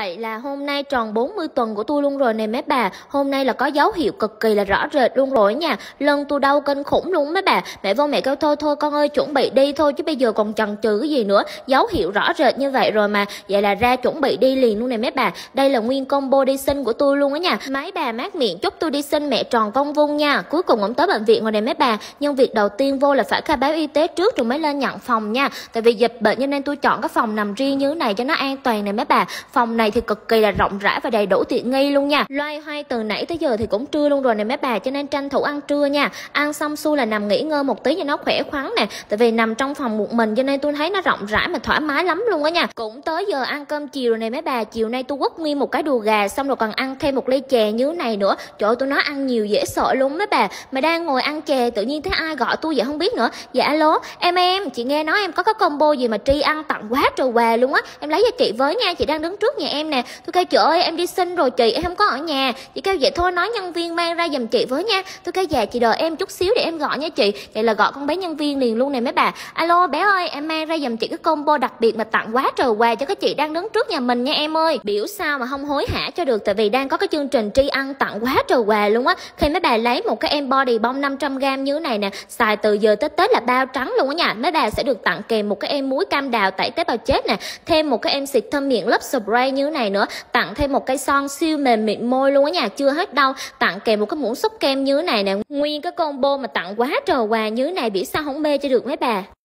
Vậy là hôm nay tròn 40 tuần của tôi luôn rồi nè mấy bà. Hôm nay là có dấu hiệu cực kỳ là rõ rệt luôn rồi nha. Lần tôi đau kinh khủng luôn mấy bà. Mẹ vô mẹ kêu, thôi thôi con ơi, chuẩn bị đi thôi, Chứ bây giờ còn chần chừ cái gì nữa. Dấu hiệu rõ rệt như vậy rồi mà. Vậy là ra chuẩn bị đi liền luôn nè mấy bà. Đây là nguyên combo đi sinh của tôi luôn á nha. Mấy bà mát miệng chúc tôi đi sinh mẹ tròn công vung nha. Cuối cùng cũng tới bệnh viện rồi nè mấy bà. Nhưng việc đầu tiên vô là phải khai báo y tế trước rồi mới lên nhận phòng nha. Tại vì dịch bệnh cho nên tôi chọn cái phòng nằm riêng như thế này cho nó an toàn nè mấy bà. Phòng này thì cực kỳ là rộng rãi và đầy đủ tiện nghi luôn nha. Loay hoay từ nãy tới giờ thì cũng trưa luôn rồi nè mấy bà, cho nên tranh thủ ăn trưa nha. Ăn xong xuôi là nằm nghỉ ngơi một tí cho nó khỏe khoắn nè, tại vì nằm trong phòng một mình cho nên tôi thấy nó rộng rãi mà thoải mái lắm luôn á nha. Cũng tới giờ ăn cơm chiều rồi nè mấy bà, chiều nay tôi quất nguyên một cái đùa gà xong rồi còn ăn thêm một ly chè như thế này nữa. Trời ơi tôi nói ăn nhiều dễ sợ luôn mấy bà. Mà đang ngồi ăn chè tự nhiên thấy ai gọi tôi vậy không biết nữa. Dạ alo, em em, chị nghe nói em có cái combo gì mà tri ăn tặng quá trời quà luôn á. Em lấy cho chị với nha, chị đang đứng trước nhà em em nè. Tôi kêu chị ơi, em đi xin rồi chị, em không có ở nhà. Chị kêu, vậy thôi, nói nhân viên mang ra giùm chị với nha. Tôi kêu dạ chị đợi em chút xíu để em gọi nha chị. Vậy là gọi con bé nhân viên liền luôn này mấy bà. Alo, bé ơi, em mang ra giùm chị cái combo đặc biệt mà tặng quá trời quà cho các chị đang đứng trước nhà mình nha em ơi. Biểu sao mà không hối hả cho được, tại vì đang có cái chương trình tri ăn tặng quá trời quà luôn á. Khi mấy bà lấy một cái em body bông 500 g như thế này nè, xài từ giờ tới tết là bao trắng luôn á nha. Mấy bà sẽ được tặng kèm một cái em muối cam đào tẩy tế bào chết nè, thêm một cái em xịt thơm miệng lớp spray như thế này nữa. Tặng thêm một cây son siêu mềm mịn môi luôn á nhà chưa hết đâu. Tặng kèm một cái muỗng xúc kem như thế này nè. Nguyên cái combo mà tặng quá trời quà như thế này, biết sao không mê cho được mấy bà?